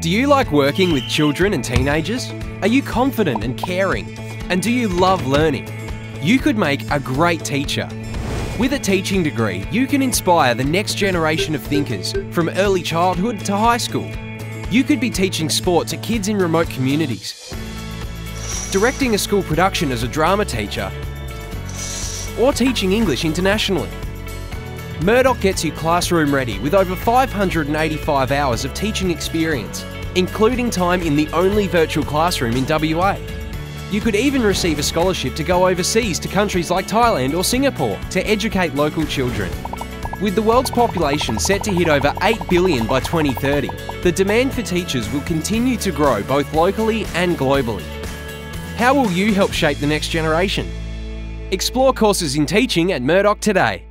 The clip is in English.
Do you like working with children and teenagers? Are you confident and caring? And do you love learning? You could make a great teacher. With a teaching degree, you can inspire the next generation of thinkers from early childhood to high school. You could be teaching sport to kids in remote communities, directing a school production as a drama teacher, or teaching English internationally. Murdoch gets you classroom ready with over 585 hours of teaching experience, including time in the only virtual classroom in WA. You could even receive a scholarship to go overseas to countries like Thailand or Singapore to educate local children. With the world's population set to hit over 8 billion by 2030, the demand for teachers will continue to grow both locally and globally. How will you help shape the next generation? Explore courses in teaching at Murdoch today.